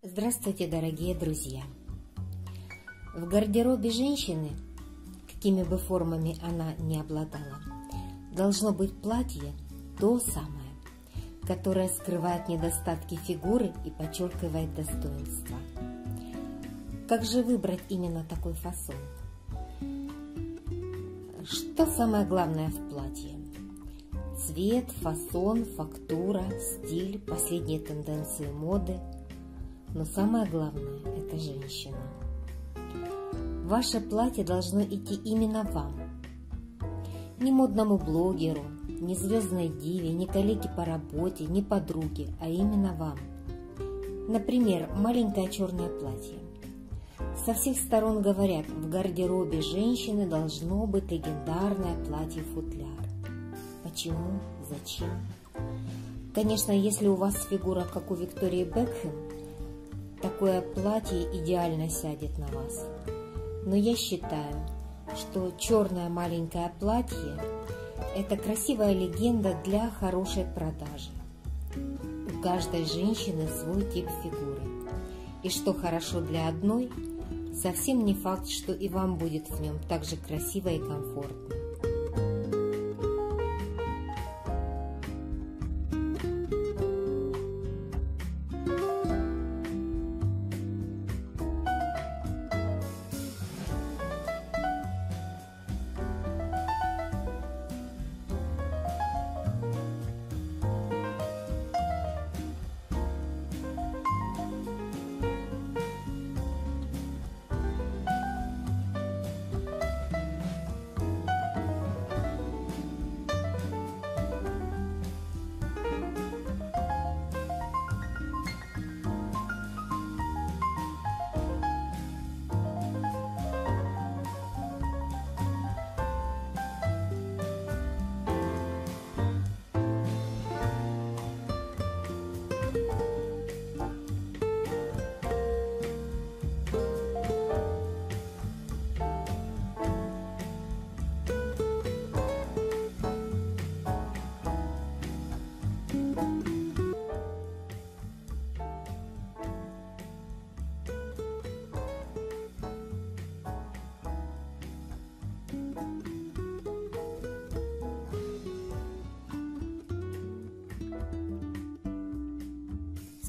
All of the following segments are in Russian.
Здравствуйте, дорогие друзья! В гардеробе женщины, какими бы формами она ни обладала, должно быть платье то самое, которое скрывает недостатки фигуры и подчеркивает достоинство. Как же выбрать именно такой фасон? Что самое главное в платье? Цвет, фасон, фактура, стиль, последние тенденции моды – но самое главное – это женщина. Ваше платье должно идти именно вам. Не модному блогеру, не звездной диве, не коллеге по работе, не подруге, а именно вам. Например, маленькое черное платье. Со всех сторон говорят, в гардеробе женщины должно быть легендарное платье-футляр. Почему? Зачем? Конечно, если у вас фигура, как у Виктории Бекхэм, Такое платье идеально сядет на вас. Но я считаю, что черное маленькое платье – это красивая легенда для хорошей продажи. У каждой женщины свой тип фигуры. И что хорошо для одной, совсем не факт, что и вам будет в нем так же красиво и комфортно.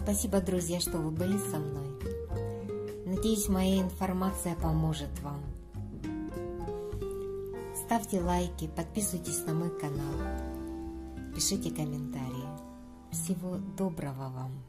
Спасибо, друзья, что вы были со мной. Надеюсь, моя информация поможет вам. Ставьте лайки, подписывайтесь на мой канал, пишите комментарии. Всего доброго вам!